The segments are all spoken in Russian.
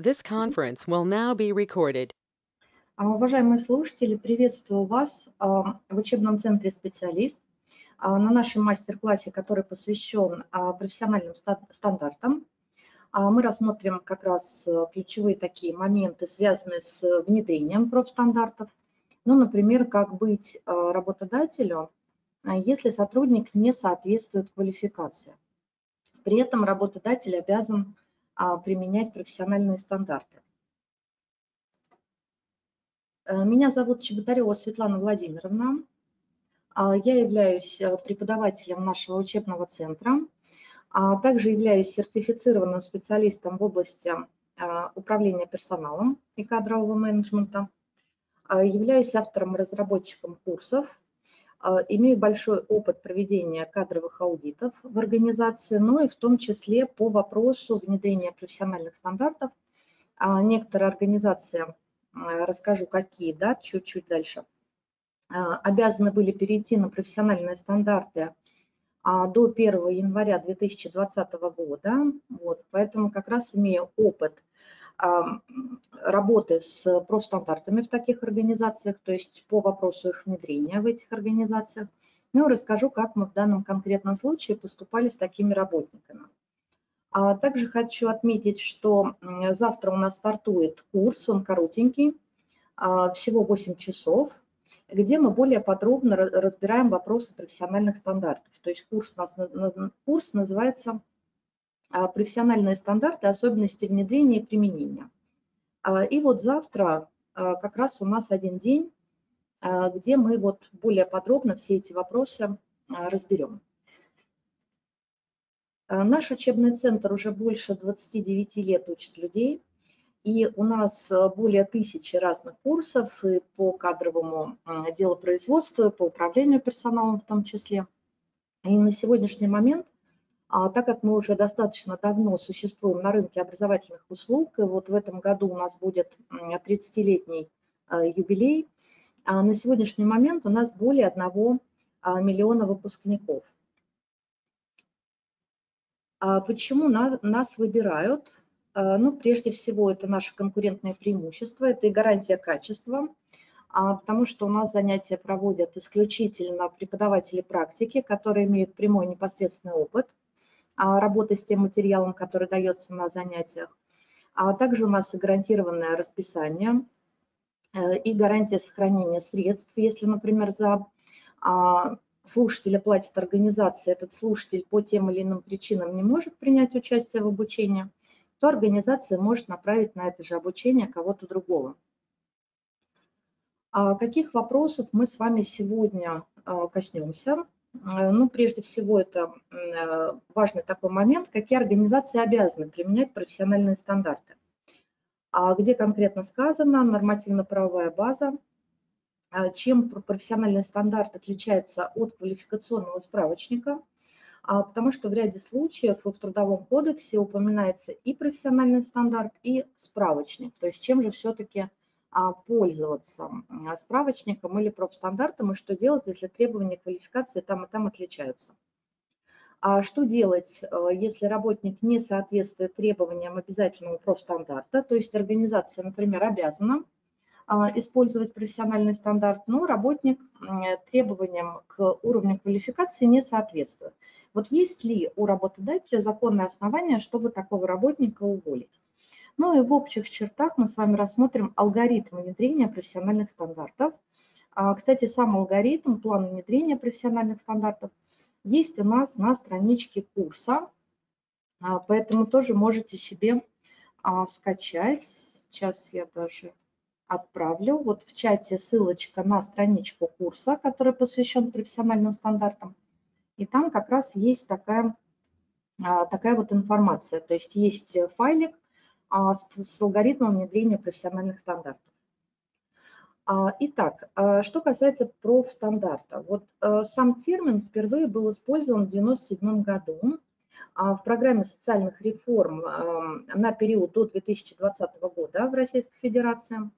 This conference will now be recorded. А, Уважаемые слушатели, приветствую вас а, в учебном центре «Специалист» а, на нашем мастер-классе, который посвящен профессиональным ста- стандартам. Мы рассмотрим как раз э, ключевые такие моменты, связанные с внедрением профстандартов. Ну, например, как быть работодателю, если сотрудник не соответствует квалификации. При этом работодатель обязан применять профессиональные стандарты. Э, Меня зовут Чеботарева Светлана Владимировна. А, Я являюсь э, преподавателем нашего учебного центра, а также являюсь сертифицированным специалистом в области а, управления персоналом и кадрового менеджмента. А, Являюсь автором и разработчиком курсов, а, имею большой опыт проведения кадровых аудитов в организации, но и в том числе по вопросу внедрения профессиональных стандартов. А, Некоторые организации, а, расскажу какие, да, чуть-чуть дальше, а, обязаны были перейти на профессиональные стандарты а, до 1 января 2020 года. Вот, поэтому как раз имею опыт а, работы с профстандартами в таких организациях, то есть по вопросу их внедрения в этих организациях. Ну, и расскажу, как мы в данном конкретном случае поступали с такими работниками. А также хочу отметить, что завтра у нас стартует курс, он коротенький, а, всего 8 часов, где мы более подробно ра- разбираем вопросы профессиональных стандартов. То есть курс, нас, на- на- курс называется «Профессиональные стандарты, особенности внедрения и применения». А, И вот завтра а, как раз у нас один день, а, где мы вот более подробно все эти вопросы а, разберем. А, Наш учебный центр уже больше 29 лет учит людей, и у нас а, более тысячи разных курсов и по кадровому а, делопроизводству, и по управлению персоналом в том числе. И на сегодняшний момент, а, так как мы уже достаточно давно существуем на рынке образовательных услуг, и вот в этом году у нас будет м, 30-летний а, юбилей, а, на сегодняшний момент у нас более 1 а, миллиона выпускников. А Почему на- нас выбирают? А, Ну, прежде всего, это наше конкурентное преимущество, это и гарантия качества, а, потому что у нас занятия проводят исключительно преподаватели практики, которые имеют прямой непосредственный опыт а, работы с тем материалом, который дается на занятиях. А также у нас и гарантированное расписание, э, и гарантия сохранения средств. Если, например, за а, слушателя платит организация, этот слушатель по тем или иным причинам не может принять участие в обучении, то организация может направить на это же обучение кого-то другого. А каких вопросов мы с вами сегодня а, коснемся? Э, Ну, прежде всего, это э, важный такой момент, какие организации обязаны применять профессиональные стандарты. А где конкретно сказано нормативно-правовая база, а, чем пр- профессиональный стандарт отличается от квалификационного справочника, А, потому что в ряде случаев в Трудовом кодексе упоминается и профессиональный стандарт, и справочник. То есть чем же все-таки пользоваться м, а, справочником или профстандартом, и что делать, если требования квалификации там и там отличаются. А что делать, э, если работник не соответствует требованиям обязательного профстандарта, то есть организация, например, обязана а, использовать профессиональный стандарт, но работник м, требованиям к уровню квалификации не соответствует. Вот есть ли у работодателя законное основание, чтобы такого работника уволить? Ну и в общих чертах мы с вами рассмотрим алгоритм внедрения профессиональных стандартов. А, Кстати, сам алгоритм, план внедрения профессиональных стандартов есть у нас на страничке курса, а, поэтому тоже можете себе а, скачать. Сейчас я даже отправлю. Вот в чате ссылочка на страничку курса, который посвящен профессиональным стандартам. И там как раз есть такая, такая вот информация. То есть есть файлик с, с алгоритмом внедрения профессиональных стандартов. А, Итак, а, что касается профстандарта. Вот э, сам термин впервые был использован в 1997 году а, в программе социальных реформ эм, на период до 2020 года в Российской Федерации.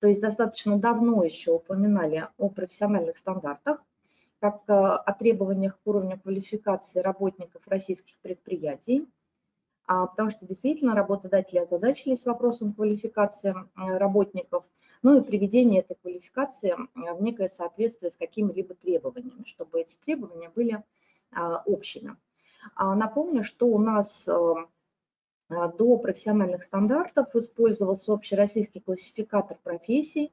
То есть достаточно давно еще упоминали о профессиональных стандартах, как э, о требованиях к уровню квалификации работников российских предприятий. Потому что действительно работодатели озадачились вопросом квалификации работников, ну и приведение этой квалификации в некое соответствие с какими-либо требованиями, чтобы эти требования были общими. Напомню, что у нас до профессиональных стандартов использовался общероссийский классификатор профессий,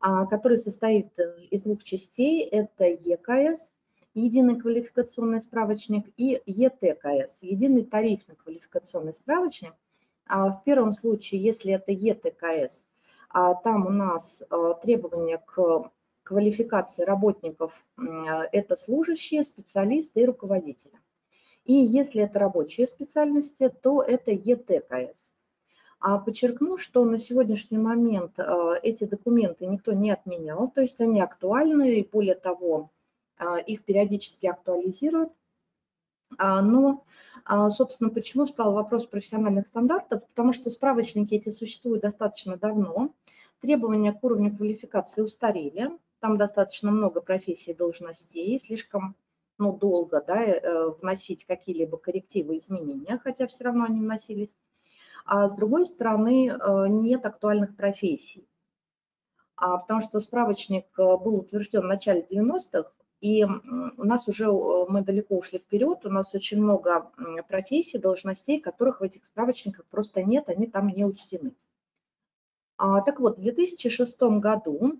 который состоит э, из двух частей. Это ЕКС единый квалификационный справочник, и ЕТКС, единый тарифный квалификационный справочник. А в первом случае, если это ЕТКС, а там у нас а, требования к квалификации работников – это служащие, специалисты и руководители. И если это рабочие специальности, то это ЕТКС. Подчеркну, что на сегодняшний момент эти документы никто не отменял, то есть они актуальны, и более того, их периодически актуализируют. А, но, а, собственно, почему встал вопрос профессиональных стандартов? Потому что справочники эти существуют достаточно давно, требования к уровню квалификации устарели, там достаточно много профессий и должностей, слишком ну, долго да, э, вносить какие-либо коррективы, изменения, хотя все равно они вносились. А с другой стороны, э, нет актуальных профессий, потому что справочник э, был утвержден в начале 90-х, и у нас уже, мы далеко ушли вперед, у нас очень много профессий, должностей, которых в этих справочниках просто нет, они там не учтены. А, так вот, в 2006 году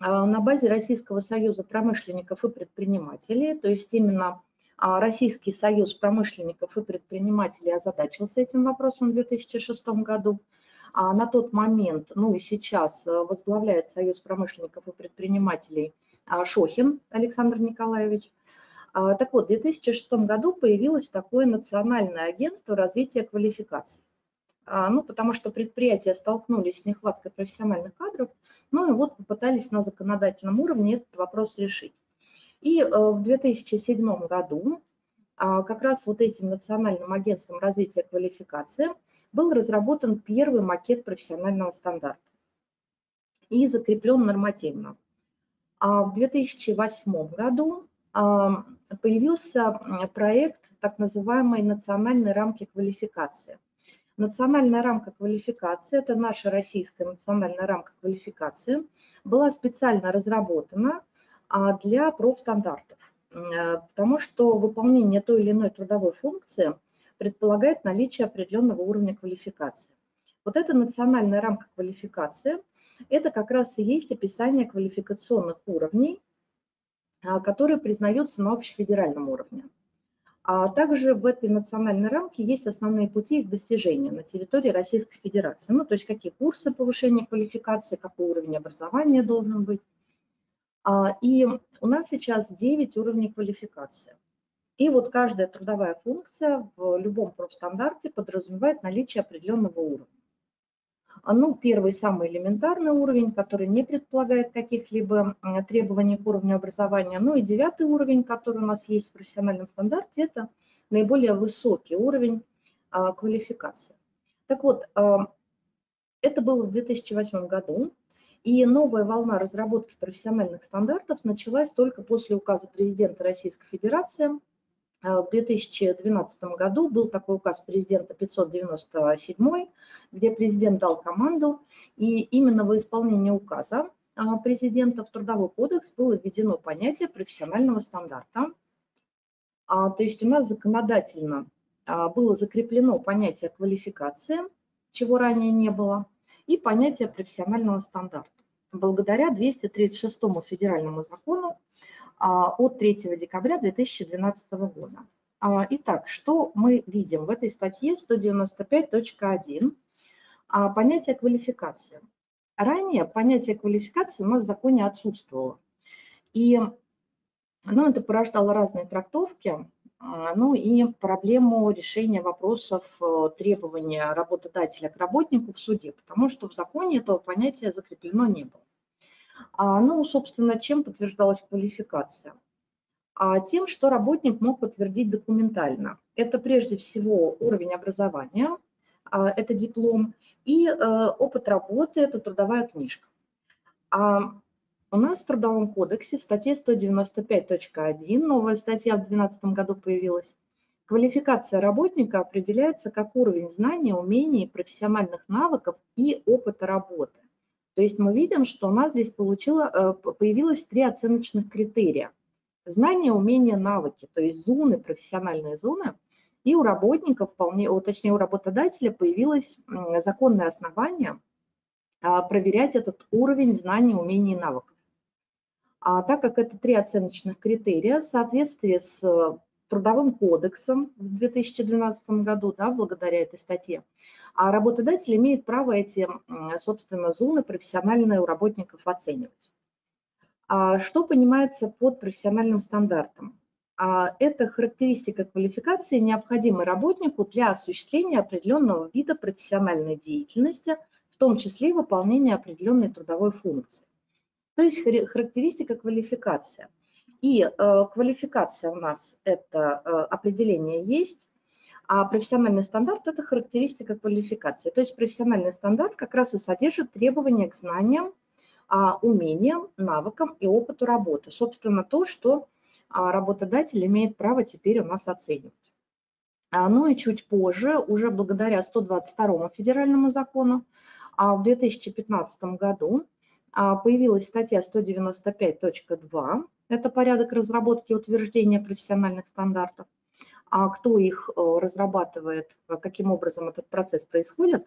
а, на базе Российского союза промышленников и предпринимателей, то есть именно а, Российский союз промышленников и предпринимателей озадачился этим вопросом в 2006 году. На тот момент, ну и сейчас возглавляет Союз промышленников и предпринимателей – Шохин Александр Николаевич. А, так вот, в 2006 году появилось такое национальное агентство развития квалификаций. А, ну, потому что предприятия столкнулись с нехваткой профессиональных кадров, ну и вот попытались на законодательном уровне этот вопрос решить. И в 2007 году как раз вот этим Национальным агентством развития квалификации был разработан первый макет профессионального стандарта и закреплен нормативно. А в 2008 году а, появился проект так называемой национальной рамки квалификации. Национальная рамка квалификации, это наша российская национальная рамка квалификации, была специально разработана а, для профстандартов, потому что выполнение той или иной трудовой функции предполагает наличие определенного уровня квалификации. Вот эта национальная рамка квалификации – это как раз и есть описание квалификационных уровней, а, которые признаются на общефедеральном уровне. А также в этой национальной рамке есть основные пути их достижения на территории Российской Федерации. Ну, то есть какие курсы повышения квалификации, какой уровень образования должен быть. А, и у нас сейчас 9 уровней квалификации. И вот каждая трудовая функция в любом профстандарте подразумевает наличие определенного уровня. А, ну, первый, самый элементарный уровень, который не предполагает каких-либо требований к уровню образования. Ну и девятый уровень, который у нас есть в профессиональном стандарте, это наиболее высокий уровень а, квалификации. Так вот, а, это было в 2008 году, и новая волна разработки профессиональных стандартов началась только после указа президента Российской Федерации в 2012 году был такой указ президента 597, где президент дал команду, и именно во исполнение указа а, президента в Трудовой кодекс было введено понятие профессионального стандарта. А, то есть у нас законодательно а, было закреплено понятие квалификации, чего ранее не было, и понятие профессионального стандарта. Благодаря 236 федеральному закону а, от 3 декабря 2012 года. А, итак, что мы видим в этой статье 195.1? А, понятие квалификации. Ранее понятие квалификации у нас в законе отсутствовало. И ну, это порождало разные трактовки, ну и проблему решения вопросов э, требования работодателя к работнику в суде, потому что в законе этого понятия закреплено не было. А, ну, собственно, чем подтверждалась квалификация? А тем, что работник мог подтвердить документально. Это прежде всего уровень образования, а, это диплом, и э, опыт работы, это трудовая книжка. У нас в Трудовом кодексе в статье 195.1, новая статья в 2012 году появилась, Квалификация работника определяется как уровень знаний, умений, профессиональных навыков и опыта работы. То есть мы видим, что у нас здесь получило, э, появилось три оценочных критерия. Знания, умения, навыки, то есть зоны, профессиональные зоны. И у работника, вполне, точнее у работодателя появилось законное основание а, проверять этот уровень знаний, умений и навыков. А так как это три оценочных критерия, в соответствии с э, Трудовым кодексом в 2012 году, да, благодаря этой статье, а работодатель имеет право эти, собственно, зоны профессиональные у работников оценивать. А что понимается под профессиональным стандартом? А это характеристика квалификации, необходимой работнику для осуществления определенного вида профессиональной деятельности, в том числе выполнения определенной трудовой функции. То есть характеристика квалификации. И э, квалификация у нас это э, определение есть, а профессиональный стандарт – это характеристика квалификации. То есть профессиональный стандарт как раз и содержит требования к знаниям, а, умениям, навыкам и опыту работы. Собственно, то, что а, работодатель имеет право теперь у нас оценивать. А, ну и чуть позже, уже благодаря 122 федеральному закону, в 2015 году появилась статья 195.2, это порядок разработки и утверждения профессиональных стандартов. А кто их э, разрабатывает, э, каким образом этот процесс происходит.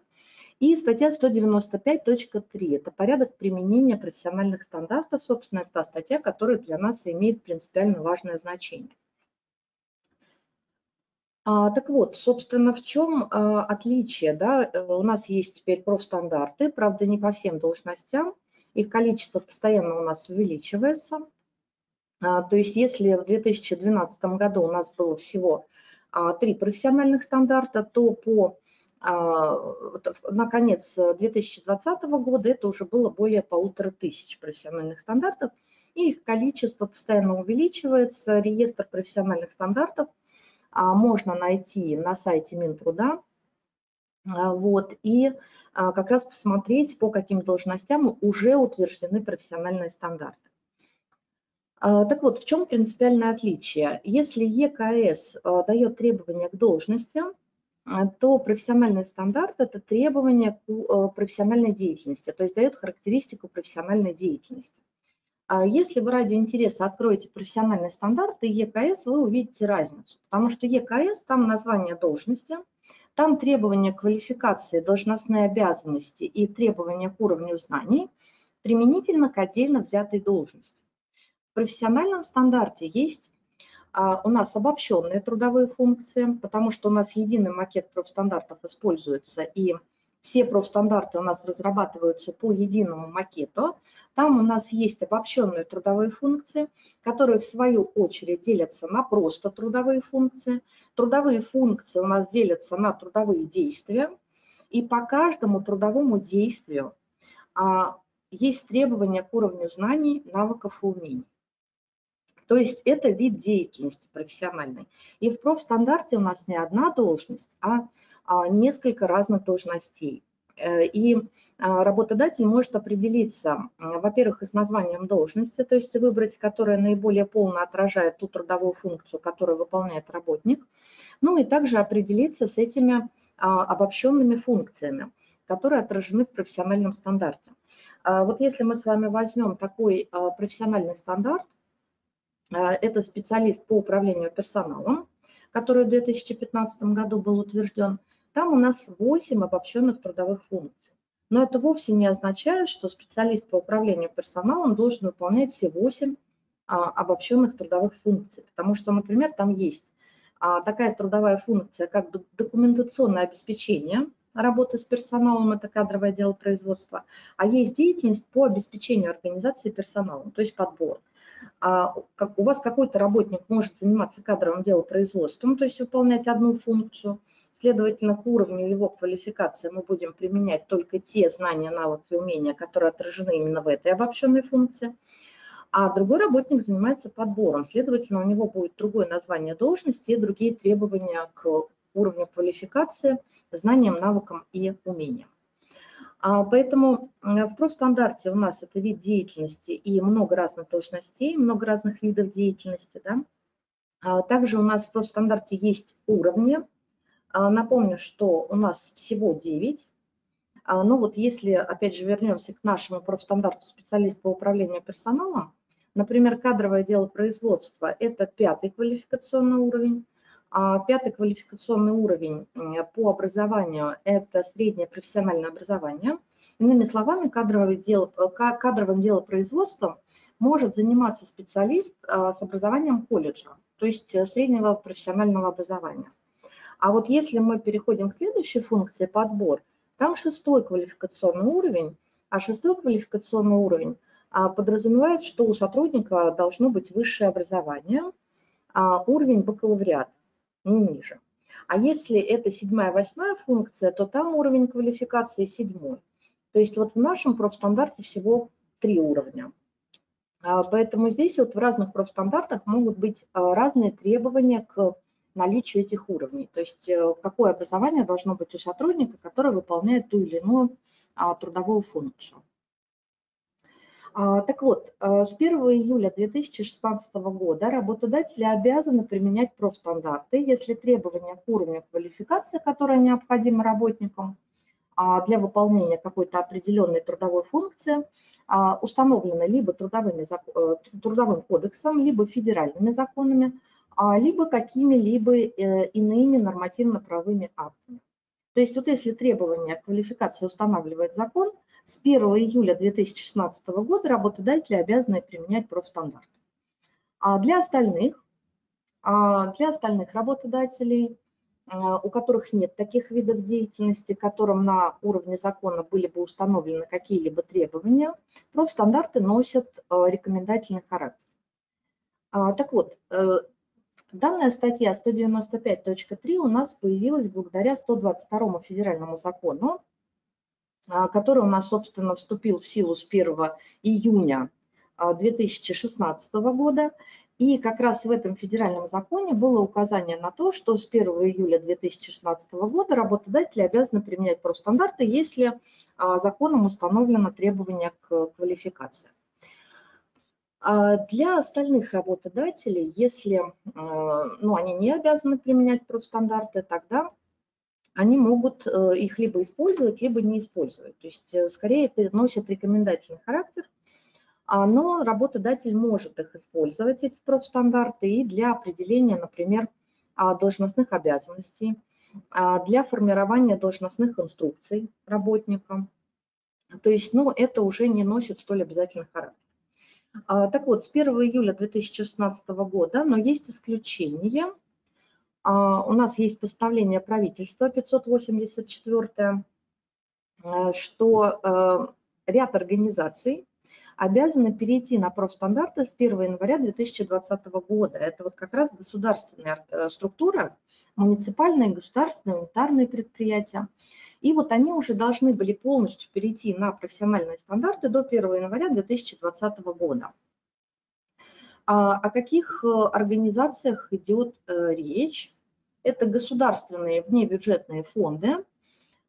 И статья 195.3 – это порядок применения профессиональных стандартов. Собственно, та статья, которая для нас имеет принципиально важное значение. А, так вот, собственно, в чем а, отличие? Да? Э, у нас есть теперь профстандарты, правда, не по всем должностям. Их количество постоянно у нас увеличивается. А, то есть если в 2012 году у нас было всего три профессиональных стандарта, то по а, на конец 2020 года это уже было более полутора тысяч профессиональных стандартов, и их количество постоянно увеличивается. Реестр профессиональных стандартов можно найти на сайте Минтруда, вот, и как раз посмотреть, по каким должностям уже утверждены профессиональные стандарты. А, так вот, в чем принципиальное отличие? Если ЕКС а, дает требования к должности, а, то профессиональный стандарт – это требования к профессиональной деятельности, то есть дает характеристику профессиональной деятельности. Если вы ради интереса откроете профессиональный стандарт и ЕКС, вы увидите разницу, потому что ЕКС – там название должности, там требования квалификации, должностные обязанности и требования к уровню знаний применительно к отдельно взятой должности. В профессиональном стандарте есть а, у нас обобщенные трудовые функции, потому что у нас единый макет профстандартов используется, и все профстандарты у нас разрабатываются по единому макету. Там у нас есть обобщенные трудовые функции, которые в свою очередь делятся на просто трудовые функции. Трудовые функции у нас делятся на трудовые действия, и по каждому трудовому действию а, есть требования к уровню знаний, навыков и умений. То есть это вид деятельности профессиональной. И в профстандарте у нас не одна должность, а, а несколько разных должностей. Э, и а, работодатель может определиться, во-первых, и с названием должности, то есть выбрать, которая наиболее полно отражает ту трудовую функцию, которую выполняет работник, ну и также определиться с этими а, обобщенными функциями, которые отражены в профессиональном стандарте. Вот если мы с вами возьмем такой профессиональный стандарт, это специалист по управлению персоналом, который в 2015 году был утвержден. Там у нас 8 обобщенных трудовых функций. Но это вовсе не означает, что специалист по управлению персоналом должен выполнять все 8 а, обобщенных трудовых функций. Потому что, например, там есть а, такая трудовая функция, как документационное обеспечение работы с персоналом, это кадровое дело производства, а есть деятельность по обеспечению организации персоналом, то есть подбор а у вас какой-то работник может заниматься кадровым делопроизводством, то есть выполнять одну функцию, следовательно, к уровню его квалификации мы будем применять только те знания, навыки, умения, которые отражены именно в этой обобщенной функции. А другой работник занимается подбором, следовательно, у него будет другое название должности и другие требования к уровню квалификации, знаниям, навыкам и умениям. А, поэтому в профстандарте у нас это вид деятельности и много разных должностей, много разных видов деятельности. Да? Также у нас в профстандарте есть уровни. Напомню, что у нас всего 9. Ну вот если, опять же, вернемся к нашему профстандарту специалист по управлению персоналом, например, кадровое дело производства – это пятый квалификационный уровень, а пятый квалификационный уровень по образованию – это среднее профессиональное образование. Иными словами, кадровое дело, кадровым делопроизводством может заниматься специалист а, с образованием колледжа, то есть э, среднего профессионального образования. А вот если мы переходим к следующей функции подбор, там шестой квалификационный уровень, а шестой квалификационный уровень а, подразумевает, что у сотрудника должно быть высшее образование, а уровень бакалавриат, не ниже. А если это седьмая, восьмая функция, то там уровень квалификации седьмой. То есть вот в нашем профстандарте всего три уровня. А, поэтому здесь вот в разных профстандартах могут быть а, разные требования к наличию этих уровней. То есть э, какое образование должно быть у сотрудника, который выполняет ту или иную а, трудовую функцию. Так вот, с 1 июля 2016 года работодатели обязаны применять профстандарты, если требования к уровню квалификации, которая необходима работникам для выполнения какой-то определенной трудовой функции, а, установлены либо трудовыми, э, трудовым кодексом, либо федеральными законами, а, либо какими-либо э, иными нормативно-правовыми актами. То есть вот если требования квалификации устанавливает закон, с 1 июля 2016 года работодатели обязаны применять профстандарт. А для остальных, для остальных работодателей а, у которых нет таких видов деятельности, которым на уровне закона были бы установлены какие-либо требования, профстандарты носят а, рекомендательный характер. А, так вот, э, данная статья 195.3 у нас появилась благодаря 122 федеральному закону, который у нас, собственно, вступил в силу с 1 июня 2016 года и как раз в этом федеральном законе было указание на то, что с 1 июля 2016 года работодатели обязаны применять профстандарты, если а, законом установлено требование к квалификации. А для остальных работодателей, если а, ну, они не обязаны применять профстандарты, тогда они могут э, их либо использовать, либо не использовать. То есть э, скорее это носит рекомендательный характер – а, но работодатель может их использовать, эти профстандарты, и для определения, например, а, должностных обязанностей, а, для формирования должностных инструкций работникам. То есть, ну, это уже не носит столь обязательный характер. Так вот, с 1 июля 2016 года, но есть исключения. У нас есть постановление правительства 584, что ряд организаций обязаны перейти на профстандарты с 1 января 2020 года. Это вот как раз государственная э, структура, муниципальные, государственные, унитарные предприятия. И вот они уже должны были полностью перейти на профессиональные стандарты до 1 января 2020 года. А о каких э, организациях идет э, речь? Это государственные внебюджетные фонды,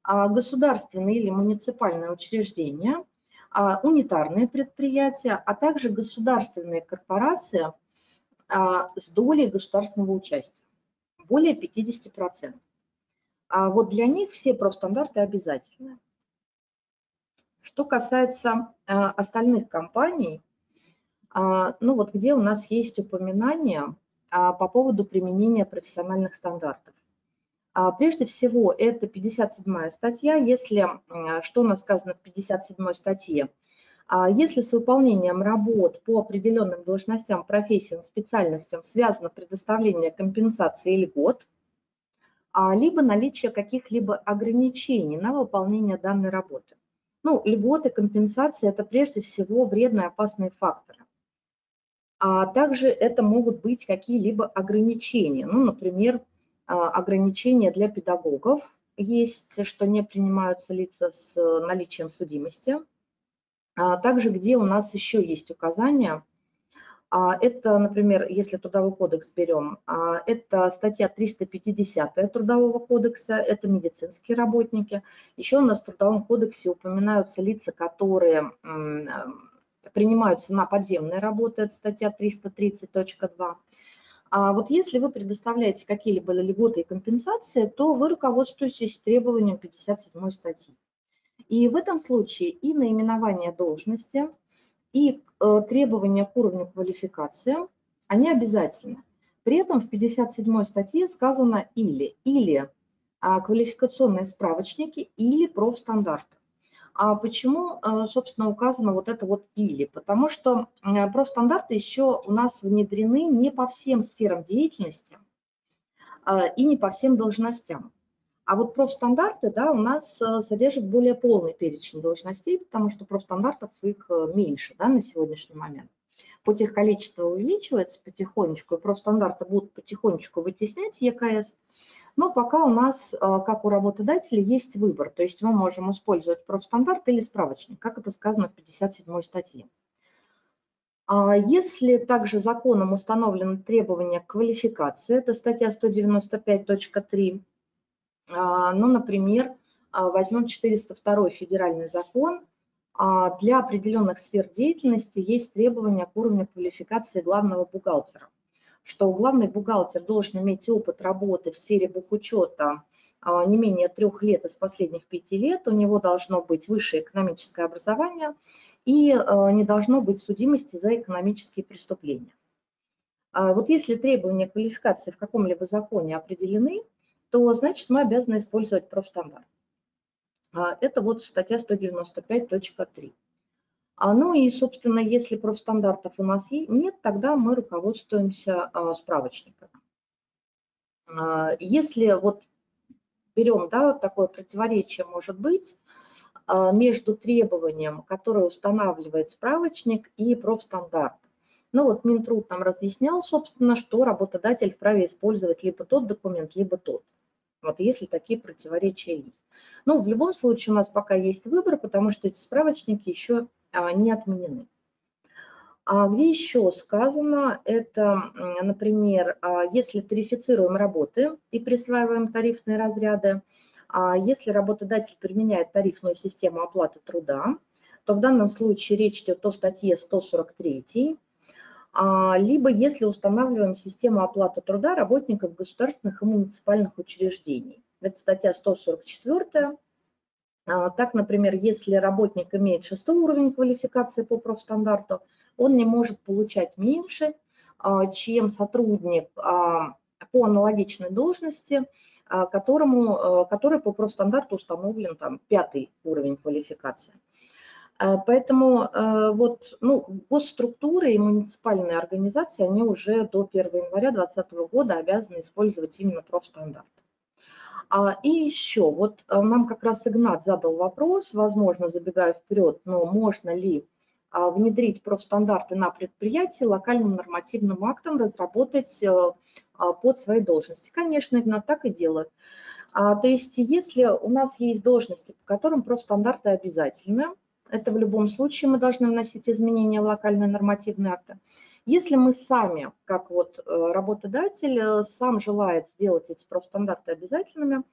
а государственные или муниципальные учреждения, а, унитарные предприятия, а также государственные корпорации а, с долей государственного участия, более 50%. А вот для них все профстандарты обязательны. Что касается а, остальных компаний, ну вот где у нас есть упоминания по поводу применения профессиональных стандартов. А, прежде всего, это 57 статья. Если, что у нас сказано в 57 статье? А, если с выполнением работ по определенным должностям, профессиям, специальностям связано предоставление компенсации или льгот, а, либо наличие каких-либо ограничений на выполнение данной работы. Ну, льготы, компенсации – это прежде всего вредные опасные факторы. А также это могут быть какие-либо ограничения. Ну, например, а, ограничения для педагогов есть, что не принимаются лица с наличием судимости. А также где у нас еще есть указания, а, это, например, если Трудовой кодекс берем, это статья 350 Трудового кодекса, это медицинские работники. Еще у нас в Трудовом кодексе упоминаются лица, которые принимаются на подземные работы, это статья 330.2. А вот если вы предоставляете какие-либо льготы и компенсации, то вы руководствуетесь требованием 57 статьи. И в этом случае и наименование должности, и э, требования к уровню квалификации, они обязательны. При этом в 57 статье сказано или, или а, квалификационные справочники, или профстандарты. А почему, э, собственно, указано вот это вот или? Потому что э, профстандарты еще у нас внедрены не по всем сферам деятельности э, и не по всем должностям. А вот профстандарты, да, у нас содержат более полный перечень должностей, потому что профстандартов их меньше, да, на сегодняшний момент. Хоть их количество увеличивается потихонечку, и профстандарты будут потихонечку вытеснять ЕКС, но пока у нас, а, как у работодателя, есть выбор. То есть мы можем использовать профстандарт или справочник, как это сказано в 57 статье. А если также законом установлены требования к квалификации, это статья 195.3, а, ну, например, возьмем 402 федеральный закон, для определенных сфер деятельности есть требования к уровню квалификации главного бухгалтера что главный бухгалтер должен иметь опыт работы в сфере бухучета а, не менее трех лет из последних пяти лет, у него должно быть высшее экономическое образование и а, не должно быть судимости за экономические преступления. А вот если требования квалификации в каком-либо законе определены, то значит мы обязаны использовать профстандарт. Это вот статья 195.3. А, ну и, собственно, если профстандартов у нас нет, тогда мы руководствуемся а, справочником. А, если вот берем, да, вот такое противоречие может быть между требованием, которое устанавливает справочник, и профстандарт. Ну вот Минтруд нам разъяснял, собственно, что работодатель вправе использовать либо тот документ, либо тот. Вот если такие противоречия есть. Но в любом случае у нас пока есть выбор, потому что эти справочники еще не отменены. А где еще сказано, это, например, а, если тарифицируем работы и присваиваем тарифные разряды, а если работодатель применяет тарифную систему оплаты труда, то в данном случае речь идет о статье 143, либо если устанавливаем систему оплаты труда работников государственных и муниципальных учреждений. Это статья 144, а, так, например, если работник имеет шестой уровень квалификации по профстандарту, он не может получать меньше, а, чем сотрудник а, по аналогичной должности, которому, который по профстандарту установлен там пятый уровень квалификации. Поэтому вот, ну, госструктуры и муниципальные организации, они уже до 1 января 2020 года обязаны использовать именно профстандарт. А, и еще, вот э, нам как раз Игнат задал вопрос, возможно, забегая вперед, но можно ли а, внедрить профстандарты на предприятии локальным нормативным актом, разработать э, а, под свои должности. Конечно, Игнат так и делает. То есть если у нас есть должности, по которым профстандарты обязательны, это в любом случае мы должны вносить изменения в локальные нормативные акты. Если мы сами, как вот э, работодатель, э, сам желает сделать эти профстандарты обязательными,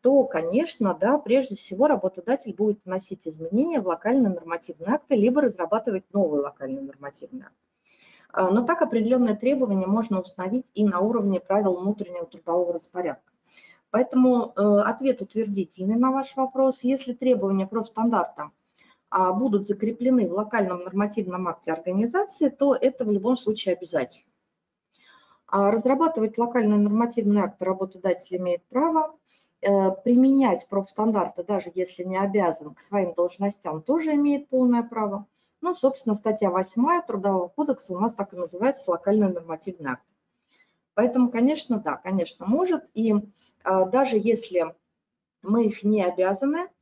то, конечно, да, прежде всего работодатель будет вносить изменения в локальные нормативные акты, либо разрабатывать новый локальный нормативный акт. А, но так определенные требования можно установить и на уровне правил внутреннего трудового распорядка. Поэтому э, ответ утвердительный на ваш вопрос. Если требования профстандарта будут закреплены в локальном нормативном акте организации, то это в любом случае обязательно. А разрабатывать локальный нормативный акт работодатель имеет право, э, применять профстандарты, даже если не обязан, к своим должностям тоже имеет полное право. Ну, собственно, статья 8 Трудового кодекса у нас так и называется локальный нормативный акт. Поэтому, конечно, да, конечно, может. И а, даже если мы их не обязаны Э,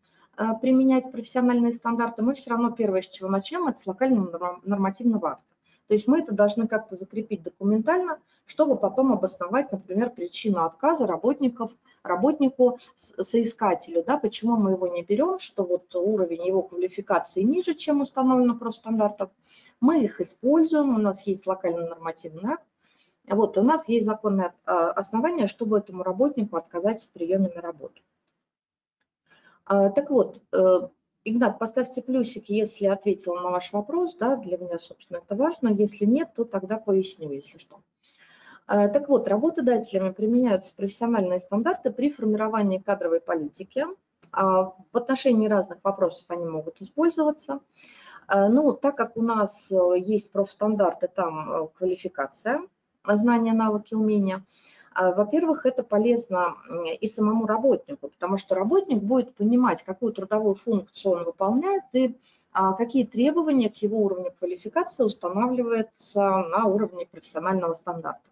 применять профессиональные стандарты, мы все равно первое, с чего начнем, это с локального нормативного акта. То есть мы это должны как-то закрепить документально, чтобы потом обосновать, например, причину отказа работников, работнику, соискателю, да, почему мы его не берем, что вот уровень его квалификации ниже, чем установлено профстандартов. Мы их используем, у нас есть локальный нормативный акт, вот, у нас есть законное э, основание, чтобы этому работнику отказать в приеме на работу. А, так вот, э, Игнат, поставьте плюсик, если ответила на ваш вопрос, да, для меня, собственно, это важно. Если нет, то тогда поясню, если что. Так вот, работодателями применяются профессиональные стандарты при формировании кадровой политики. В отношении разных вопросов они могут использоваться. Ну, так как у нас есть профстандарты, там квалификация, знания, навыки, умения – а, во-первых, это полезно и самому работнику, потому что работник будет понимать, какую трудовую функцию он выполняет и а, какие требования к его уровню квалификации устанавливаются на уровне профессионального стандарта.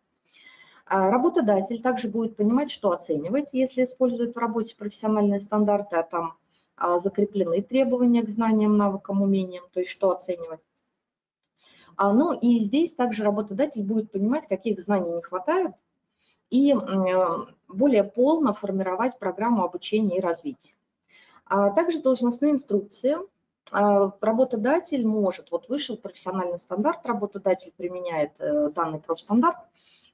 А, работодатель также будет понимать, что оценивать, если использует в работе профессиональные стандарты, а там закреплены требования к знаниям, навыкам, умениям, то есть что оценивать. Ну и здесь также работодатель будет понимать, каких знаний не хватает, и более полно формировать программу обучения и развития. А также должностные инструкции. А, работодатель может, вот вышел профессиональный стандарт, работодатель применяет э, данный профстандарт,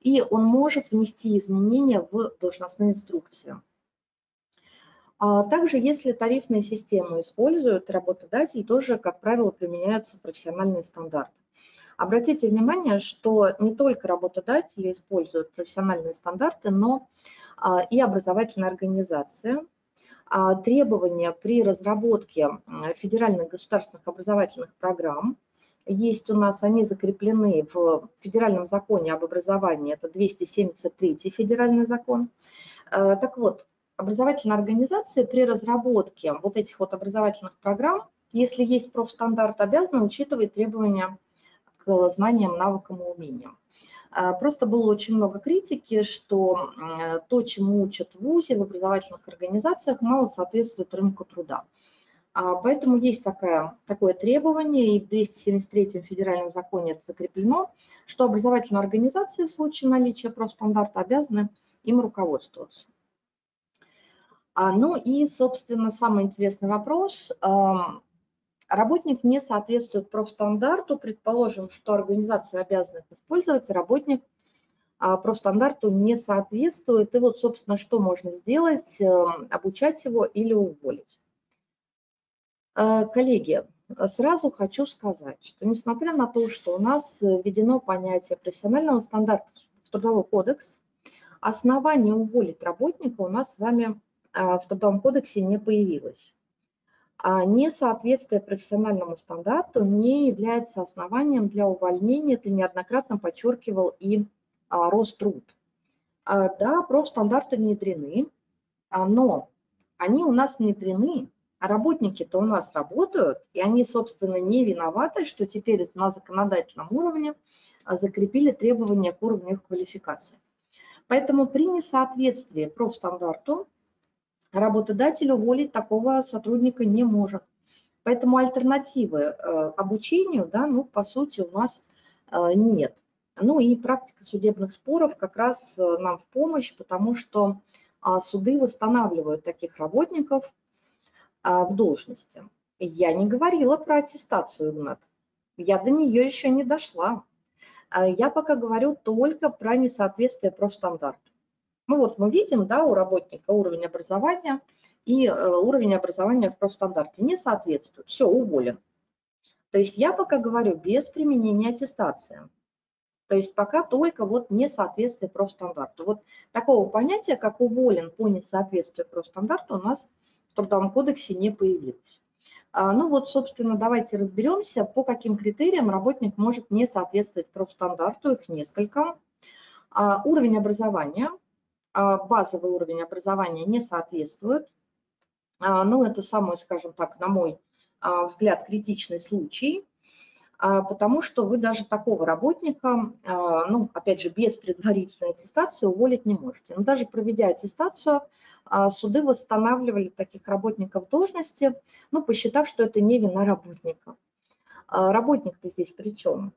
и он может внести изменения в должностные инструкции. А также, если тарифные системы используют, работодатель тоже, как правило, применяются профессиональные стандарты. Обратите внимание, что не только работодатели используют профессиональные стандарты, но а, и образовательные организации. А, требования при разработке федеральных государственных образовательных программ есть у нас, они закреплены в федеральном законе об образовании, это 273 федеральный закон. А, так вот, образовательные организации при разработке вот этих вот образовательных программ, если есть профстандарт, обязаны учитывать требования к знаниям, навыкам и умениям. А, просто было очень много критики, что то, чему учат в ВУЗе, в образовательных организациях, мало соответствует рынку труда. А, поэтому есть такое, такое требование, и в 273 федеральном законе это закреплено, что образовательные организации в случае наличия профстандарта обязаны им руководствоваться. А, ну и, собственно, самый интересный вопрос Работник не соответствует профстандарту, предположим, что организация обязана это использовать, работник а, профстандарту не соответствует. И вот, собственно, что можно сделать? Эм, обучать его или уволить. Э, коллеги, сразу хочу сказать, что несмотря на то, что у нас введено понятие профессионального стандарта в Трудовой кодекс, основание уволить работника у нас с вами э, в Трудовом кодексе не появилось. А несоответствие профессиональному стандарту не является основанием для увольнения, это неоднократно подчеркивал и а, Роструд. А, да, профстандарты внедрены, но они у нас внедрены, а работники-то у нас работают, и они, собственно, не виноваты, что теперь на законодательном уровне закрепили требования к уровню их квалификации. Поэтому при несоответствии профстандарту работодатель уволить такого сотрудника не может. Поэтому альтернативы э, обучению, да, ну, по сути, у нас э, нет. Ну и практика судебных споров как раз э, нам в помощь, потому что а, суды восстанавливают таких работников а, в должности. Я не говорила про аттестацию, Игнат. Я до нее еще не дошла. А я пока говорю только про несоответствие профстандарту. Ну вот мы видим, да, у работника уровень образования и э, уровень образования в профстандарте не соответствует. Все, уволен. То есть я пока говорю без применения аттестации. То есть пока только вот несоответствие профстандарту. Вот такого понятия, как уволен по несоответствию профстандарту, у нас в Трудовом кодексе не появилось. А, ну вот, собственно, давайте разберемся, по каким критериям работник может не соответствовать профстандарту, их несколько. А, уровень образования – базовый уровень образования не соответствует. А, ну, это самый, скажем так, на мой а, взгляд, критичный случай, потому что вы даже такого работника, ну, опять же, без предварительной аттестации уволить не можете. Но даже проведя аттестацию, суды восстанавливали таких работников должности, ну, посчитав, что это не вина работника. Работник-то здесь при чем?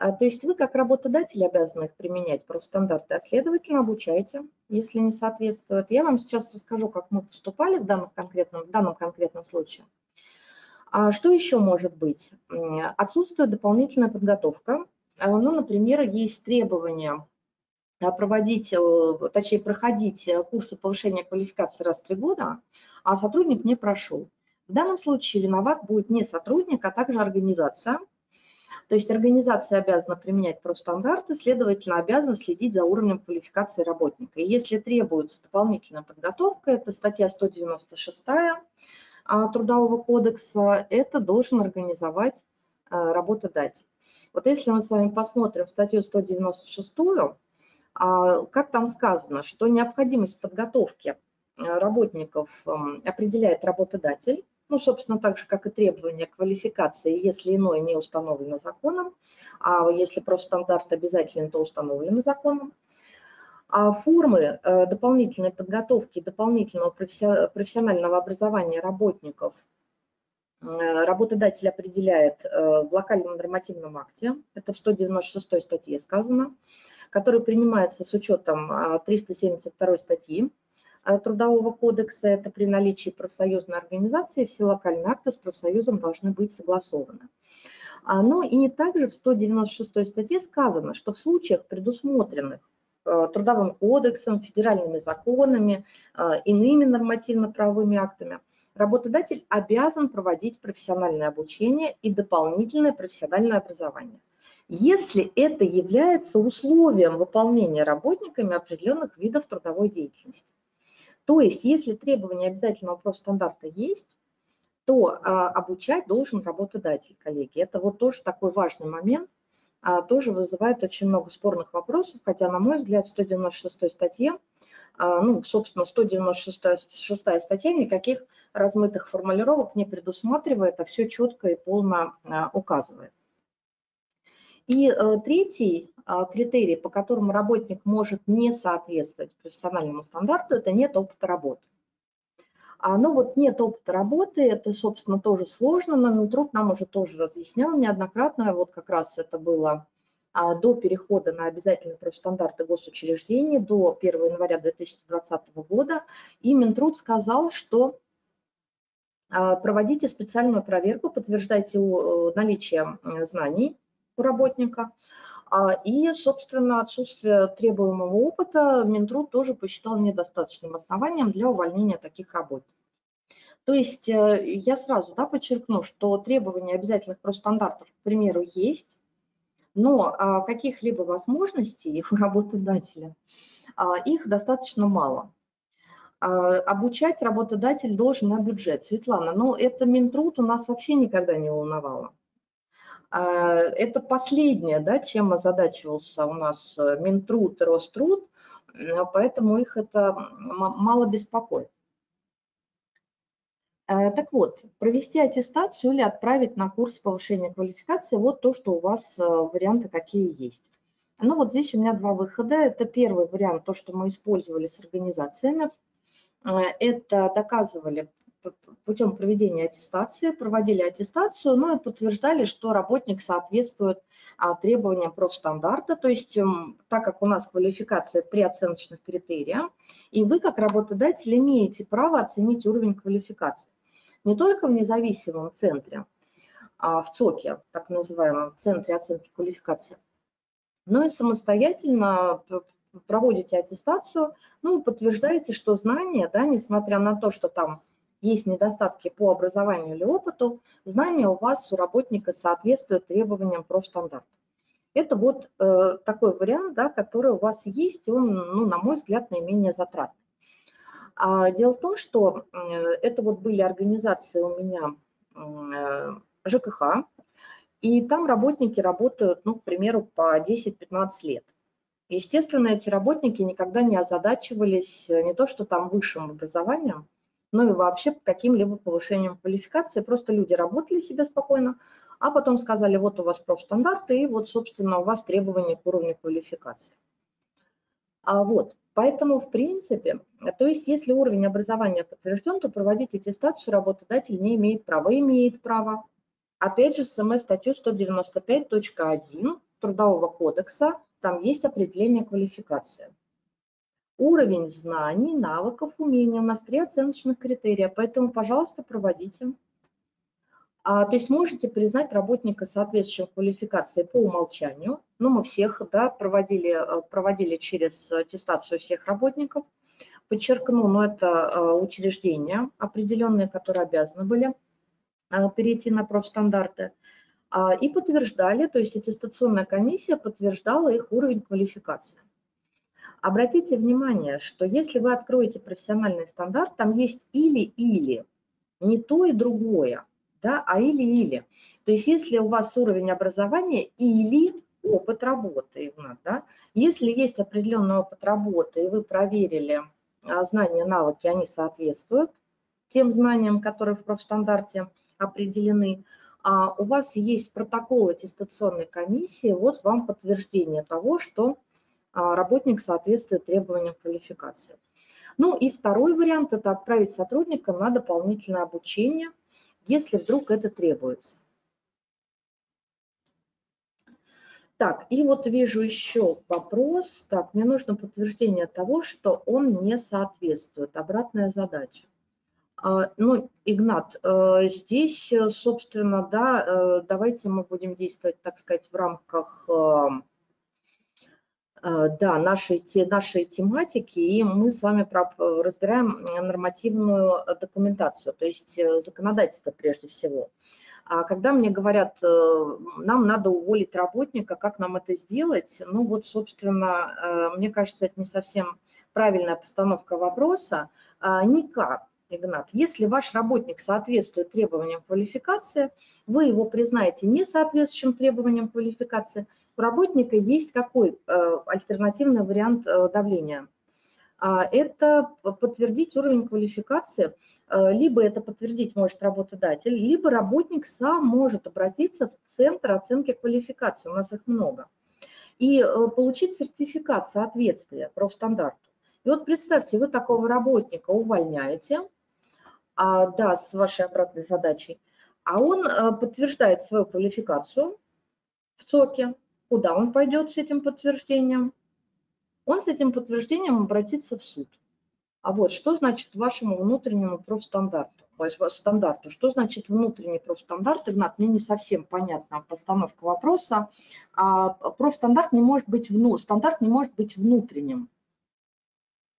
А, то есть вы как работодатель обязаны их применять профстандарты, а следовательно обучайте, если не соответствует. Я вам сейчас расскажу, как мы поступали в данном конкретном, в данном конкретном случае. А что еще может быть? Отсутствует дополнительная подготовка. А, ну, например, есть требования проводить, э, точнее, проходить курсы повышения квалификации раз в три года, а сотрудник не прошел. В данном случае виноват будет не сотрудник, а также организация – То есть организация обязана применять профстандарты, следовательно, обязана следить за уровнем квалификации работника. И если требуется дополнительная подготовка, это статья 196 а, Трудового кодекса, это должен организовать а, работодатель. Вот если мы с вами посмотрим статью 196, а, как там сказано, что необходимость подготовки работников определяет работодатель, ну, собственно, так же, как и требования квалификации, если иное не установлено законом, а если просто стандарт обязателен, то установлено законом. А формы э, дополнительной подготовки, дополнительного профессионального образования работников э, работодатель определяет э, в локальном нормативном акте, это в 196 статье сказано, который принимается с учетом 372 статьи Трудового кодекса, это при наличии профсоюзной организации, все локальные акты с профсоюзом должны быть согласованы. А, Но и также в 196 статье сказано, что в случаях, предусмотренных э, Трудовым кодексом, федеральными законами, э, иными нормативно-правовыми актами, работодатель обязан проводить профессиональное обучение и дополнительное профессиональное образование, если это является условием выполнения работниками определенных видов трудовой деятельности. То есть, если требования обязательного профстандарта есть, то а, обучать должен работодатель, коллеги. Это вот тоже такой важный момент, а, тоже вызывает очень много спорных вопросов, хотя, на мой взгляд, 196 статье, а, ну, собственно, 196 статья никаких размытых формулировок не предусматривает, а все четко и полно указывает. И э, третий критерий, по которому работник может не соответствовать профессиональному стандарту, это нет опыта работы. А, ну вот нет опыта работы, это, собственно, тоже сложно, но Минтруд нам уже тоже разъяснял неоднократно, вот как раз это было а, до перехода на обязательные профстандарты госучреждений, до 1 января 2020 года, и Минтруд сказал, что проводите специальную проверку, подтверждайте э, наличие знаний, у работника. А, и, собственно, отсутствие требуемого опыта Минтруд тоже посчитал недостаточным основанием для увольнения таких работников. То есть э, я сразу да, подчеркну, что требования обязательных профстандартов, к примеру, есть, но а, каких-либо возможностей у работодателя а, их достаточно мало. Обучать работодатель должен на бюджет. Светлана, но это Минтруд у нас вообще никогда не волновало. А, это последнее, да, чем озадачивался у нас э, Минтруд и Роструд, поэтому их это мало беспокоит. Э, так вот, провести аттестацию или отправить на курс повышения квалификации, вот то, что у вас э, варианты какие есть. Ну вот здесь у меня два выхода. Это первый вариант, то, что мы использовали с организациями. Это доказывали путем проведения аттестации, проводили аттестацию, ну и подтверждали, что работник соответствует а, требованиям профстандарта, то есть так как у нас квалификация три оценочных критерия, и вы как работодатель имеете право оценить уровень квалификации. Не только в независимом центре, а в ЦОКе, так называемом Центре оценки квалификации, но и самостоятельно проводите аттестацию, ну подтверждаете, что знания, да, несмотря на то, что там есть недостатки по образованию или опыту, знания у вас, у работника соответствуют требованиям профстандарта. Это вот э, такой вариант, да, который у вас есть, и он, ну, на мой взгляд, наименее затратный. А дело в том, что э, это вот были организации у меня э, ЖКХ, и там работники работают, ну, к примеру, по 10-15 лет. Естественно, эти работники никогда не озадачивались э, не то, что там высшим образованием, ну и вообще каким-либо повышением квалификации. Просто люди работали себе спокойно, а потом сказали, вот у вас профстандарты, и вот, собственно, у вас требования к уровню квалификации. А вот, поэтому, в принципе, то есть если уровень образования подтвержден, то проводить аттестацию работодатель не имеет права. Имеет право. Опять же, СМС-статью 195.1 Трудового кодекса, там есть определение квалификации уровень знаний, навыков, умений. У нас три оценочных критерия, поэтому, пожалуйста, проводите. А, то есть можете признать работника соответствующим квалификации по умолчанию. Ну, мы всех да, проводили, э, проводили через аттестацию всех работников. Подчеркну, но это э, учреждения определенные, которые обязаны были э, перейти на профстандарты. а, и подтверждали, то есть аттестационная комиссия подтверждала их уровень квалификации. Обратите внимание, что если вы откроете профессиональный стандарт, там есть или-или, не то и другое, да, а или-или. То есть если у вас уровень образования или опыт работы, да, если есть определенный опыт работы, и вы проверили а, знания, навыки, они соответствуют тем знаниям, которые в профстандарте определены, а у вас есть протокол аттестационной комиссии, вот вам подтверждение того, что работник соответствует требованиям квалификации. Ну и второй вариант – это отправить сотрудника на дополнительное обучение, если вдруг это требуется. Так, и вот вижу еще вопрос. Так, мне нужно подтверждение того, что он не соответствует. Обратная задача. А, ну, Игнат, э, здесь, собственно, да, э, давайте мы будем действовать, так сказать, в рамках э, да, нашей, нашей тематики, и мы с вами разбираем нормативную документацию, то есть законодательство прежде всего. А когда мне говорят, э, нам надо уволить работника, как нам это сделать, ну вот, собственно, э, мне кажется, это не совсем правильная постановка вопроса. А, никак, Игнат. Если ваш работник соответствует требованиям квалификации, вы его признаете не соответствующим требованиям квалификации, у работника есть какой э, альтернативный вариант давления? А, это подтвердить уровень квалификации – Э, либо это подтвердить может работодатель, либо работник сам может обратиться в Центр оценки квалификации, у нас их много, и э, получить сертификат соответствия профстандарту. И вот представьте, вы такого работника увольняете, а, да, с вашей обратной задачей, а он подтверждает свою квалификацию в ЦОКе. Куда он пойдет с этим подтверждением? Он с этим подтверждением обратится в суд. А вот что значит вашему внутреннему профстандарту? стандарту. Что значит внутренний профстандарт, Игнат? Мне не совсем понятна постановка вопроса. А профстандарт не может быть, вну, стандарт не может быть внутренним.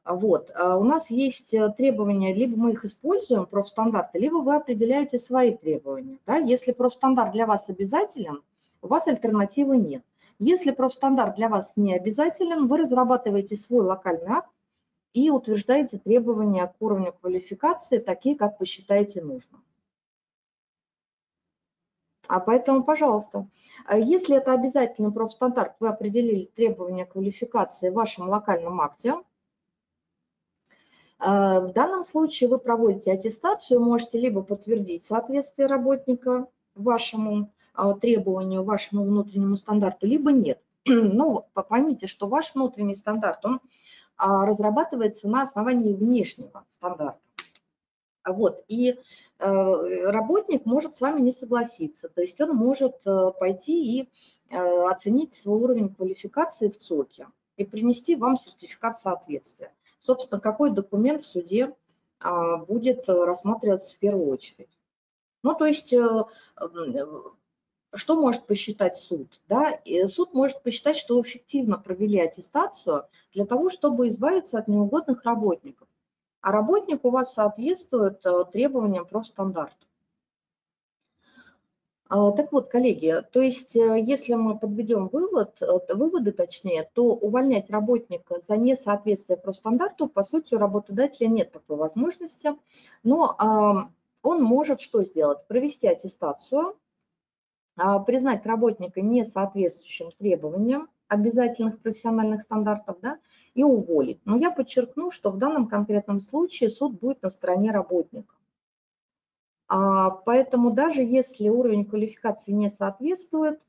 Вот. А у нас есть э, требования, либо мы их используем, профстандарты, либо вы определяете свои требования. Да? Если профстандарт для вас обязателен, у вас альтернативы нет. Если профстандарт для вас не обязателен, вы разрабатываете свой локальный акт, и утверждаете требования к уровню квалификации, такие, как вы считаете нужным. А поэтому, пожалуйста, а если это обязательный профстандарт, вы определили требования квалификации в вашем локальном акте, а, в данном случае вы проводите аттестацию, можете либо подтвердить соответствие работника вашему требованию, вашему внутреннему стандарту, либо нет. Но поймите, что ваш внутренний стандарт, он а, разрабатывается на основании внешнего стандарта. Вот, и э, работник может с вами не согласиться, то есть он может э, пойти и э, оценить свой уровень квалификации в ЦОКе и принести вам сертификат соответствия. Собственно, какой документ в суде а, будет рассматриваться в первую очередь. Ну, то есть что может посчитать суд? Да? И суд может посчитать, что эффективно провели аттестацию для того, чтобы избавиться от неугодных работников. А работник у вас соответствует э, требованиям профстандарта. А, так вот, коллеги, то есть э, если мы подведем вывод, э, выводы точнее, то увольнять работника за несоответствие профстандарту, по сути, у работодателя нет такой возможности, но он может что сделать? Провести аттестацию, признать работника не соответствующим требованиям обязательных профессиональных стандартов да, и уволить. Но я подчеркну, что в данном конкретном случае суд будет на стороне работника. А, поэтому даже если уровень квалификации не соответствует,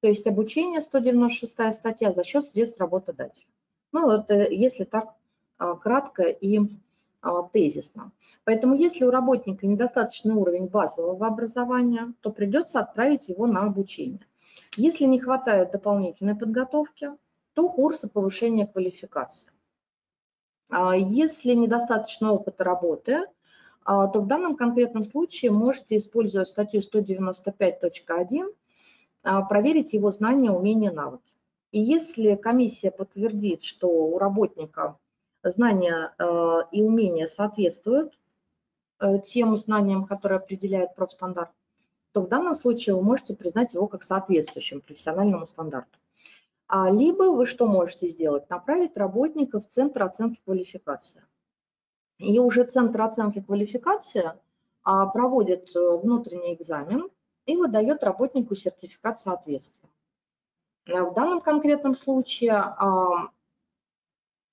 то есть обучение 196 статья за счет средств работодателя. Ну, это если так а, кратко и а, тезисно. Поэтому если у работника недостаточный уровень базового образования, то придется отправить его на обучение. Если не хватает дополнительной подготовки, то курсы повышения квалификации. А если недостаточно опыта работы, а, то в данном конкретном случае можете, используя статью 195.1, проверить его знания, умения, навыки. И если комиссия подтвердит, что у работника знания э, и умения соответствуют э, тем знаниям, которые определяет профстандарт, то в данном случае вы можете признать его как соответствующим профессиональному стандарту. А либо вы что можете сделать? Направить работника в Центр оценки квалификации. И уже Центр оценки квалификации а, проводит э, внутренний экзамен и выдает работнику сертификат соответствия. В данном конкретном случае а,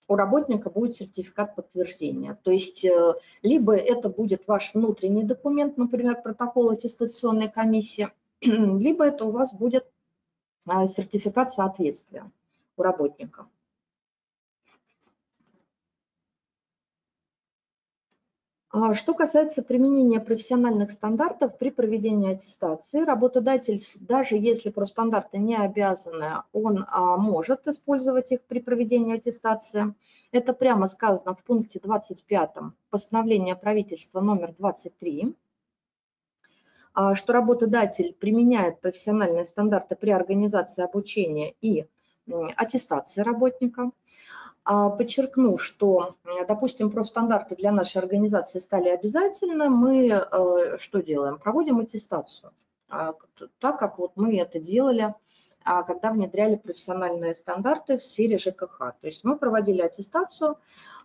у работника будет сертификат подтверждения. То есть э, либо это будет ваш внутренний документ, например, протокол аттестационной комиссии, либо это у вас будет а, сертификат соответствия у работника. Что касается применения профессиональных стандартов при проведении аттестации, работодатель, даже если профстандарты не обязаны, он а, может использовать их при проведении аттестации. Это прямо сказано в пункте 25 постановления правительства номер 23, а, что работодатель применяет профессиональные стандарты при организации обучения и аттестации работника. А, подчеркну, что, допустим, профстандарты для нашей организации стали обязательны, мы э, что делаем? Проводим аттестацию, а, так как вот мы это делали, а, когда внедряли профессиональные стандарты в сфере ЖКХ. То есть мы проводили аттестацию.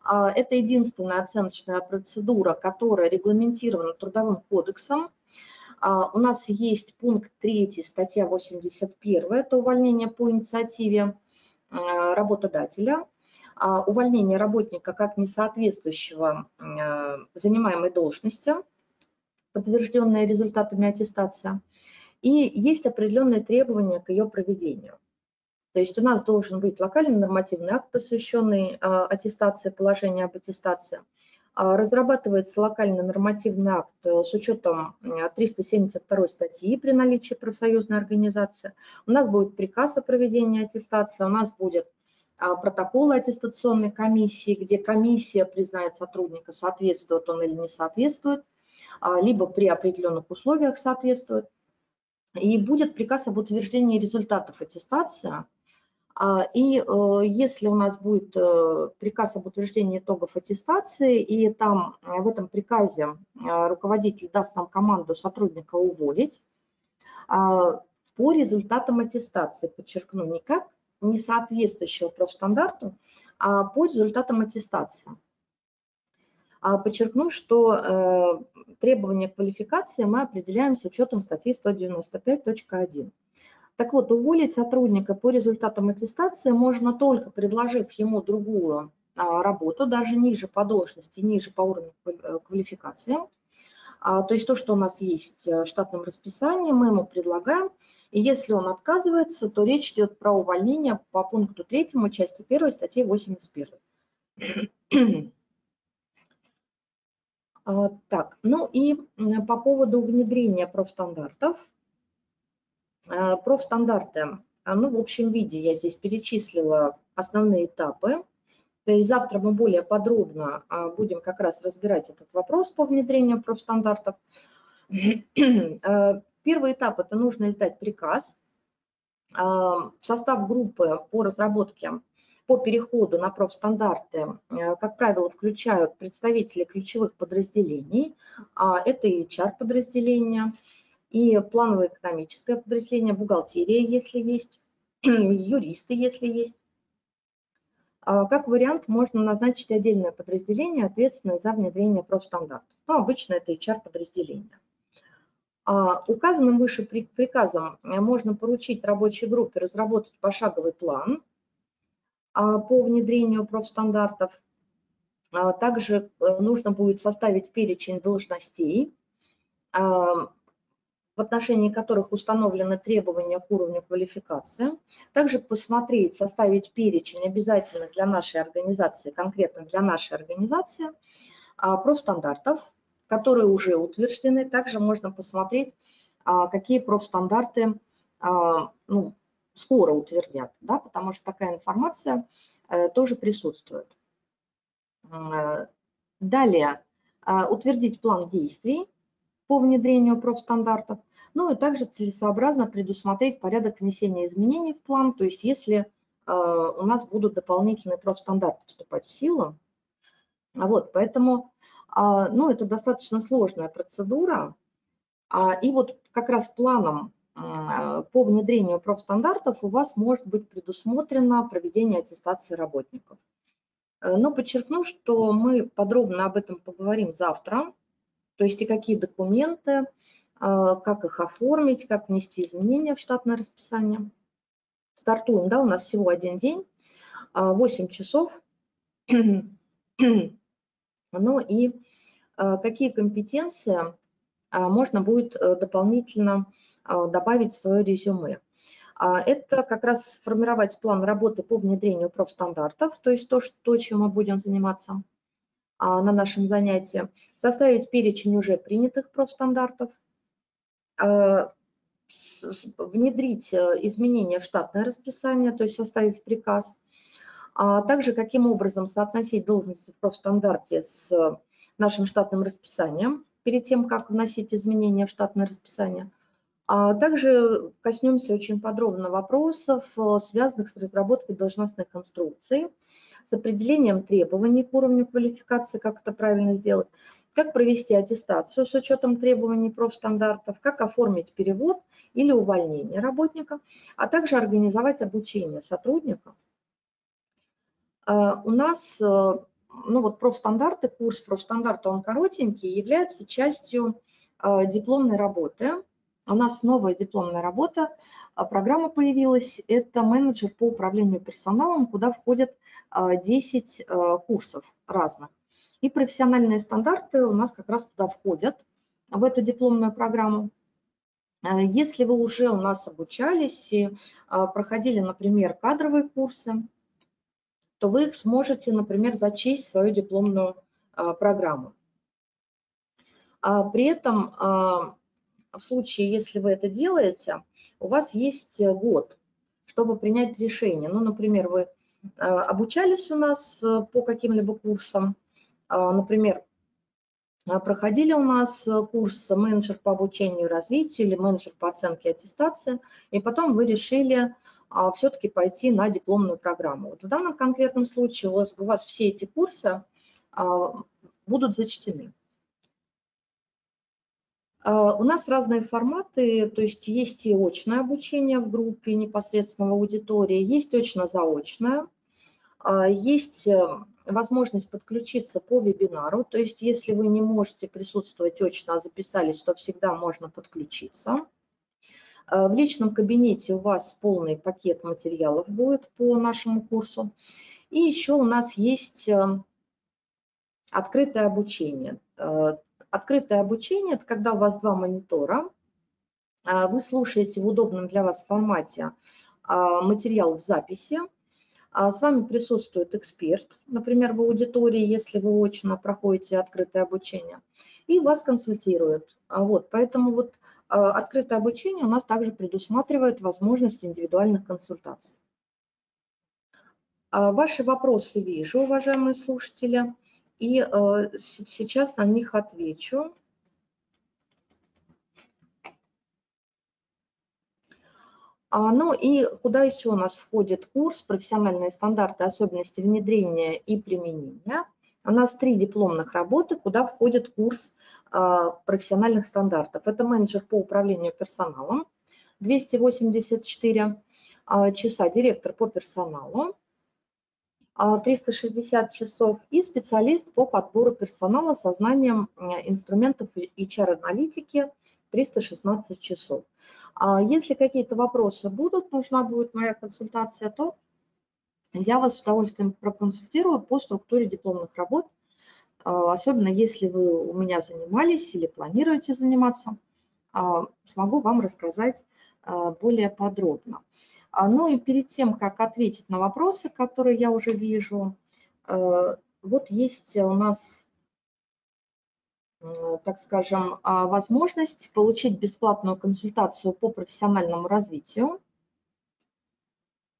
Это единственная оценочная процедура, которая регламентирована Трудовым кодексом. У нас есть пункт 3, статья 81, это увольнение по инициативе работодателя – увольнение работника как несоответствующего а, занимаемой должности, подтвержденные результатами аттестации, и есть определенные требования к ее проведению. То есть у нас должен быть локальный нормативный акт, посвященный а, аттестации, положения об аттестации. Разрабатывается локальный нормативный акт э, с учетом 372 статьи при наличии профсоюзной организации. У нас будет приказ о проведении аттестации, у нас будет а, протоколы аттестационной комиссии, где комиссия признает сотрудника, соответствует он или не соответствует, а, либо при определенных условиях соответствует. И будет приказ об утверждении результатов аттестации. А, и э, если у нас будет э, приказ об утверждении итогов аттестации, и там э, в этом приказе руководитель даст нам команду сотрудника уволить, по результатам аттестации, подчеркну, не как не соответствующего профстандарту, а по результатам аттестации. А подчеркну, что э, требования квалификации мы определяем с учетом статьи 195.1. Так вот, уволить сотрудника по результатам аттестации можно только предложив ему другую а, работу, даже ниже по должности, ниже по уровню квалификации. А, то есть то, что у нас есть э, в штатном расписании, мы ему предлагаем. И если он отказывается, то речь идет про увольнение по пункту 3 части 1 статьи 81. А, так, ну и по поводу внедрения профстандартов. А, профстандарты, ну в общем виде я здесь перечислила основные этапы. Есть завтра мы более подробно а, будем как раз разбирать этот вопрос по внедрению профстандартов. Э, первый этап – это нужно издать приказ. А, в состав группы по разработке, по переходу на профстандарты, э, как правило, включают представители ключевых подразделений. А, это и HR-подразделения, и плановое экономическое подразделение, бухгалтерия, если есть, юристы, если есть. А, как вариант, можно назначить отдельное подразделение, ответственное за внедрение профстандартов. Ну, обычно это HR-подразделение. А, указанным выше приказом э, можно поручить рабочей группе разработать пошаговый план а, по внедрению профстандартов. Также э, нужно будет составить перечень должностей, в отношении которых установлены требования к уровню квалификации. Также посмотреть, составить перечень обязательно для нашей организации, конкретно для нашей организации, а, профстандартов, которые уже утверждены. Также можно посмотреть, а, какие профстандарты а, ну, скоро утвердят, да, потому что такая информация э, тоже присутствует. Далее, утвердить план действий по внедрению профстандартов. Ну и также целесообразно предусмотреть порядок внесения изменений в план, то есть если э, у нас будут дополнительные профстандарты вступать в силу. Вот, поэтому, э, ну, это достаточно сложная процедура, И вот как раз планом по внедрению профстандартов у вас может быть предусмотрено проведение аттестации работников. Но подчеркну, что мы подробно об этом поговорим завтра, то есть и какие документы, как их оформить, как внести изменения в штатное расписание. Стартуем, да, у нас всего один день, 8 часов. Ну и какие компетенции можно будет э, дополнительно добавить в свое резюме. Это как раз сформировать план работы по внедрению профстандартов, то есть то, что, чем мы будем заниматься на нашем занятии, составить перечень уже принятых профстандартов, внедрить э, изменения в штатное расписание, то есть составить приказ, а также каким образом соотносить должности в профстандарте с нашим штатным расписанием перед тем, как вносить изменения в штатное расписание. А также коснемся очень подробно вопросов, э, связанных с разработкой должностных инструкций, с определением требований к уровню квалификации, как это правильно сделать, как провести аттестацию с учетом требований профстандартов, как оформить перевод или увольнение работника, а также организовать обучение сотрудников. А, у нас, э, ну вот профстандарты, курс профстандарта, он коротенький, является частью а, дипломной работы. У нас новая дипломная работа, а, программа появилась, это менеджер по управлению персоналом, куда входят 10 курсов разных. И профессиональные стандарты у нас как раз туда входят, в эту дипломную программу. Э, если вы уже у нас обучались и а, проходили, например, кадровые курсы, то вы их сможете, например, зачесть в свою дипломную а, программу. А при этом в случае, если вы это делаете, у вас есть год, чтобы принять решение. Ну, например, вы обучались у нас э, по каким-либо курсам, например, а, проходили у нас э, курс менеджер по обучению и развитию или менеджер по оценке и аттестации, и потом вы решили а, все-таки пойти на дипломную программу. Вот в данном конкретном случае у вас, у вас все эти курсы а, будут зачтены. У нас разные форматы, то есть есть и очное обучение в группе непосредственно в аудитории, есть очно-заочное, есть э, возможность подключиться по вебинару, то есть если вы не можете присутствовать очно, а записались, то всегда можно подключиться. Э, в личном кабинете у вас полный пакет материалов будет по нашему курсу. И еще у нас есть э, открытое обучение. Э, открытое обучение – это когда у вас два монитора, вы слушаете в удобном для вас формате материал в записи, с вами присутствует эксперт, например, в аудитории, если вы очно проходите открытое обучение, и вас консультируют. А вот, поэтому вот а, открытое обучение у нас также предусматривает возможность индивидуальных консультаций. Ваши вопросы вижу, уважаемые слушатели, и сейчас на них отвечу. Ну и куда еще у нас входит курс «Профессиональные стандарты, особенности внедрения и применения». У нас три дипломных работы, куда входит курс а, профессиональных стандартов. Это менеджер по управлению персоналом, 284 а, часа, директор по персоналу, 360 часов и специалист по подбору персонала со знанием инструментов HR-аналитики 316 часов. А если какие-то вопросы будут, нужна будет моя консультация, то я вас с удовольствием проконсультирую по структуре дипломных работ, а, особенно если вы у меня занимались или планируете заниматься, а, смогу вам рассказать более подробно. Ну и перед тем, как ответить на вопросы, которые я уже вижу, вот есть у нас так скажем, а, возможность получить бесплатную консультацию по профессиональному развитию.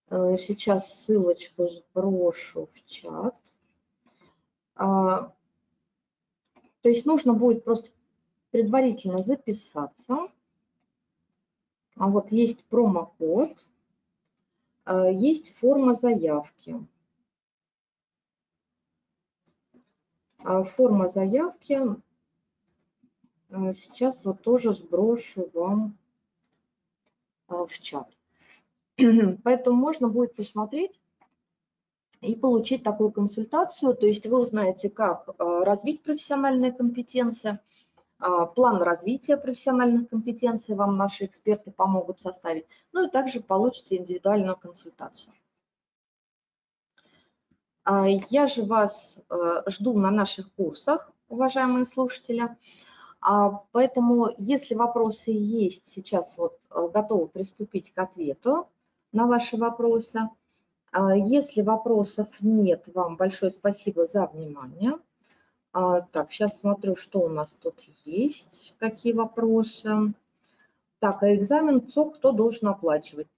Э, сейчас ссылочку сброшу в чат. А, то есть нужно будет просто предварительно записаться. А вот есть промокод, э, есть форма заявки. Форма заявки э, сейчас вот тоже сброшу вам в чат. Поэтому можно будет посмотреть и получить такую консультацию. То есть вы узнаете, как развить профессиональные компетенции, план развития профессиональных компетенций вам наши эксперты помогут составить, ну и также получите индивидуальную консультацию. Я же вас э, жду на наших курсах, уважаемые слушатели. А, поэтому, если вопросы есть, сейчас вот э, готовы приступить к ответу на ваши вопросы. А, если вопросов нет, вам большое спасибо за внимание. Так, сейчас смотрю, что у нас тут есть, какие вопросы. Так, а экзамен ЦОК кто должен оплачивать?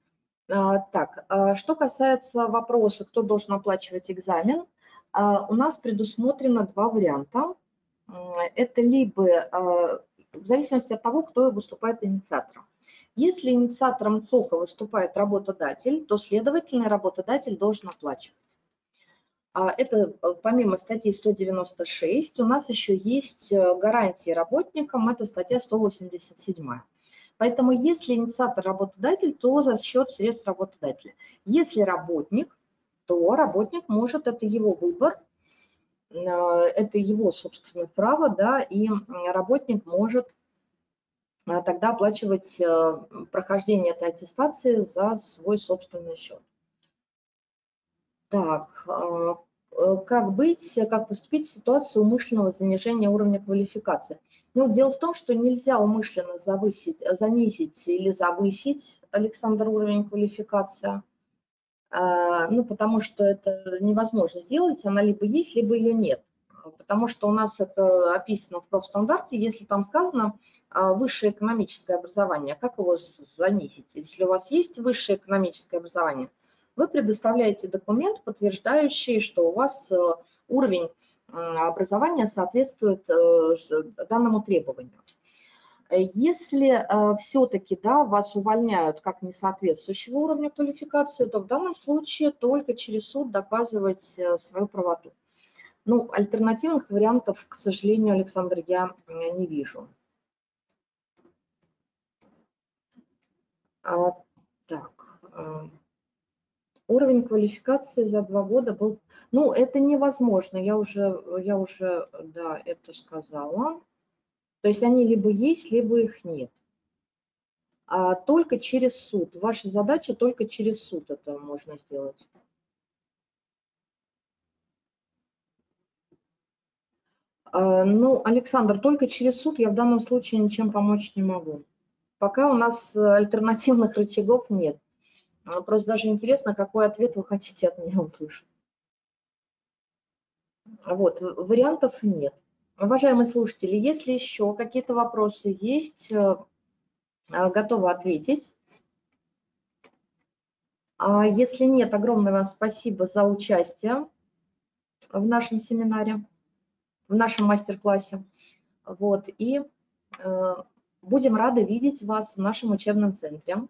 А, так, а, что касается вопроса, кто должен оплачивать экзамен, а, у нас предусмотрено два варианта. Это либо в зависимости от того, кто выступает инициатором. Если инициатором ЦОКа выступает работодатель, то, следовательно, работодатель должен оплачивать. Это помимо статьи 196 у нас еще есть э, гарантии работникам, это статья 187. Поэтому если инициатор работодатель, то за счет средств работодателя. Если работник, то работник может, это его выбор, это его собственное право, да, и работник может э, тогда оплачивать э, прохождение этой аттестации за свой собственный счет. Так, Э, как быть, как поступить в ситуации умышленного занижения уровня квалификации. Ну, дело в том, что нельзя умышленно завысить, занизить или завысить, Александр, уровень квалификации, ну, потому что это невозможно сделать, она либо есть, либо ее нет. Потому что у нас это описано в профстандарте, если там сказано а, высшее экономическое образование, как его занизить? Если у вас есть высшее экономическое образование – вы предоставляете документ, подтверждающий, что у вас э, уровень образования соответствует э, данному требованию. Если э, все-таки да, вас увольняют как несоответствующего уровня квалификации, то в данном случае только через суд доказывать свою правоту. Ну, альтернативных вариантов, к сожалению, Александр, я не вижу. А, так, уровень квалификации за два года был... Ну, это невозможно, я уже, я уже, да, это сказала. То есть они либо есть, либо их нет. А только через суд. Ваша задача только через суд это можно сделать. А, ну, Александр, только через суд я в данном случае ничем помочь не могу. Пока у нас альтернативных рычагов нет. А, просто даже интересно, какой ответ вы хотите от меня услышать. Вот, вариантов нет. Уважаемые слушатели, если еще какие-то вопросы есть, э, а, готовы ответить. А если нет, огромное вам спасибо за участие в нашем семинаре, в нашем мастер-классе. Вот, и э, будем рады видеть вас в нашем учебном центре.